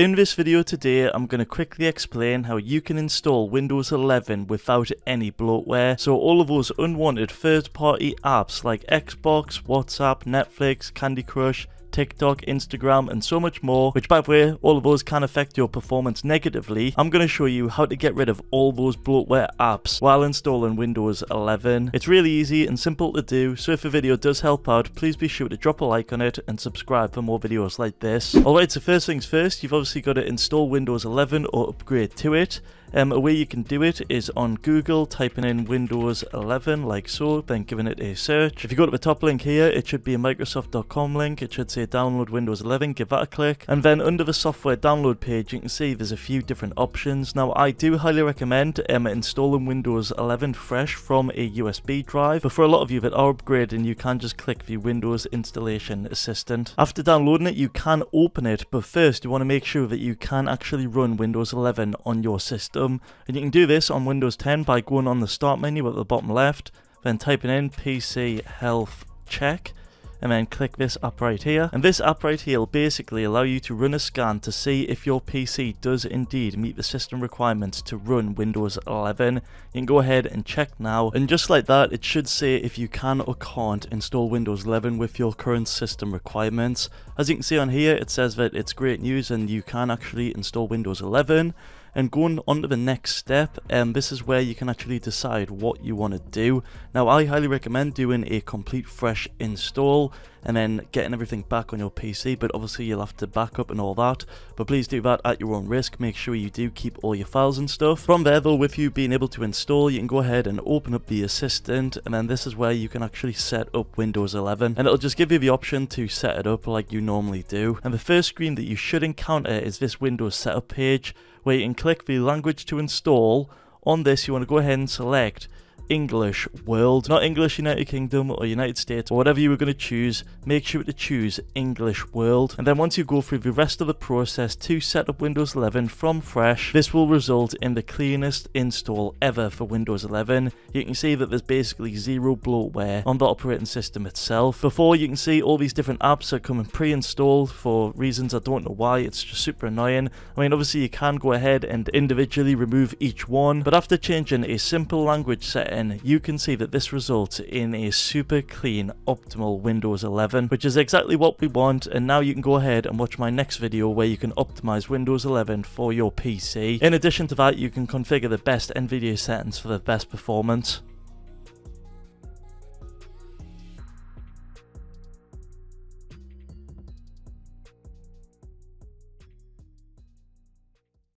In this video today, I'm going to quickly explain how you can install Windows 11 without any bloatware. So all of those unwanted third-party apps like Xbox, WhatsApp, Netflix, Candy Crush, TikTok, Instagram, and so much more, which by the way, all of those can affect your performance negatively, I'm going to show you how to get rid of all those bloatware apps while installing Windows 11. It's really easy and simple to do, so if the video does help out, please be sure to drop a like on it and subscribe for more videos like this. Alright, so first things first, you've obviously got to install Windows 11 or upgrade to it. Um, a way you can do it is on Google, typing in Windows 11 like so, then giving it a search. If you go to the top link here, it should be a Microsoft.com link. It should say download Windows 11, give that a click. And then under the software download page, you can see there's a few different options. Now, I do highly recommend um, installing Windows 11 fresh from a USB drive, but for a lot of you that are upgrading, you can just click the Windows Installation Assistant. After downloading it, you can open it, but first you want to make sure that you can actually run Windows 11 on your system. And you can do this on Windows 10 by going on the start menu at the bottom left, then typing in PC health check and then click this app right here. And this app right here will basically allow you to run a scan to see if your PC does indeed meet the system requirements to run Windows 11. You can go ahead and check now. And just like that, it should say if you can or can't install Windows 11 with your current system requirements. As you can see on here, it says that it's great news and you can actually install Windows 11. And going on to the next step, um, this is where you can actually decide what you want to do. Now I highly recommend doing a complete fresh install and then getting everything back on your PC but obviously you'll have to back up and all that. But please do that at your own risk. Make sure you do keep all your files and stuff. From there though with you being able to install you can go ahead and open up the assistant and then this is where you can actually set up Windows 11 and it'll just give you the option to set it up like you normally do. And the first screen that you should encounter is this Windows setup page where you can click the language to install. On this, you want to go ahead and select English world, not English United Kingdom or United States or whatever you were going to choose, make sure to choose English world. And then once you go through the rest of the process to set up Windows 11 from fresh, this will result in the cleanest install ever for Windows 11. You can see that there's basically zero bloatware on the operating system itself. Before you can see all these different apps are coming pre-installed for reasons I don't know why, it's just super annoying. I mean obviously you can go ahead and individually remove each one, but after changing a simple language you can see that this results in a super clean optimal Windows 11, which is exactly what we want. And now you can go ahead and watch my next video where you can optimize Windows 11 for your PC. In addition to that, you can configure the best NVIDIA settings for the best performance.